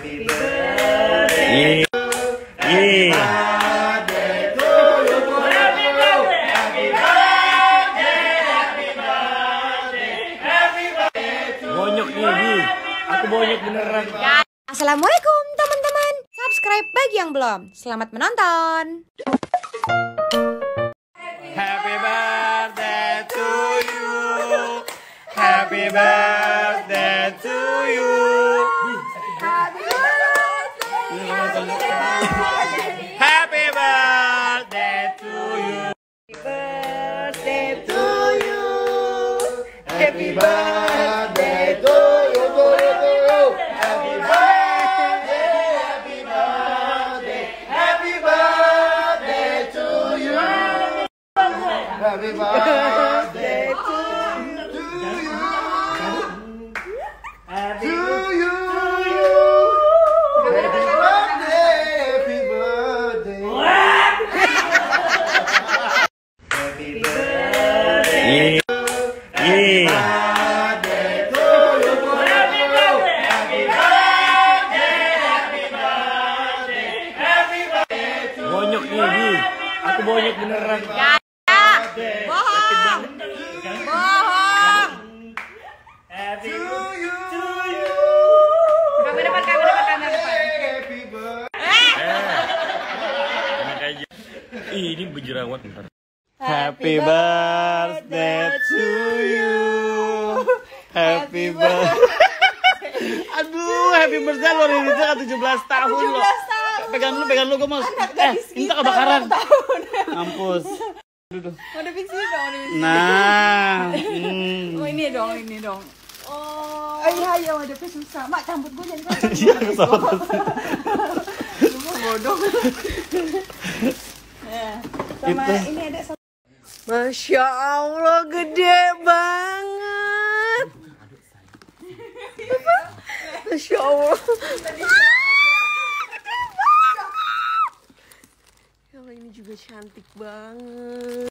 Iya. Iya. Bonyok nih, Bi. Aku bonyok beneran. Assalamualaikum teman-teman. Subscribe bagi yang belum. Selamat menonton. Happy birthday to you. Happy birthday to Happy birthday to you, to you, to you. Happy birthday, happy birthday, happy birthday to you. Happy birthday Aku bonyok beneran. Bohong. Bohong. Kamera depan, kamera depan, kamera depan. Happy birthday. Aja. Ih, ini berjerawat ntar. Happy birthday to you. Happy birthday. Aduh, happy birthday lo ini kan 17 tahun lo. Pegang dulu, pegang dulu gue mau. Eh, minta kebakaran. Mampus. Udah fix ini dong. Nah, hmm. Oh ini dong, ini dong. Oh. iya iya udah fix susah. Mak rambut gue jadi kan. Iya, kesalahan. bodoh. Ya. Sama Itu. ini ada. Masya Allah gede banget. Masya Allah. juga cantik banget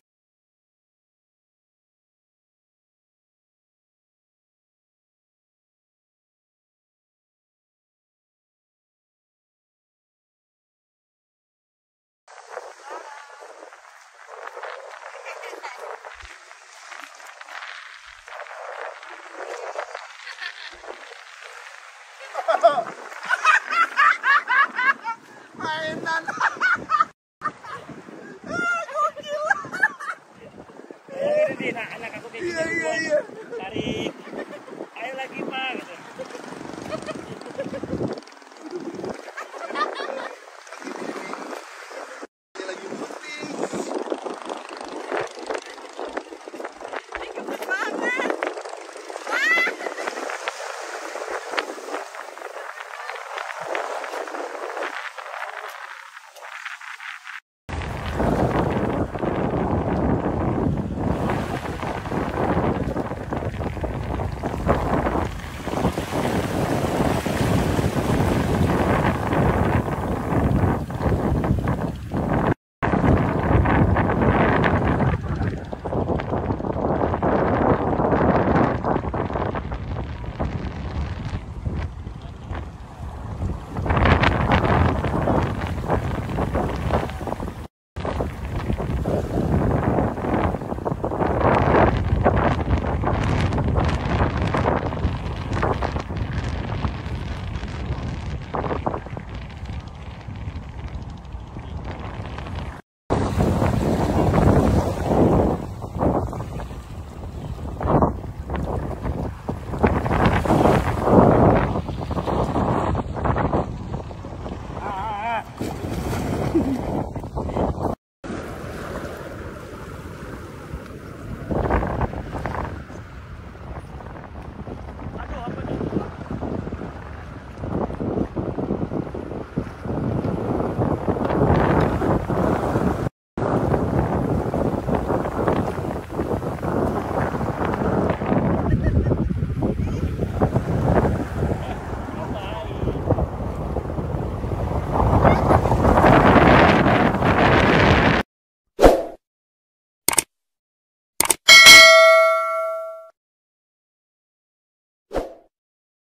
Mainan.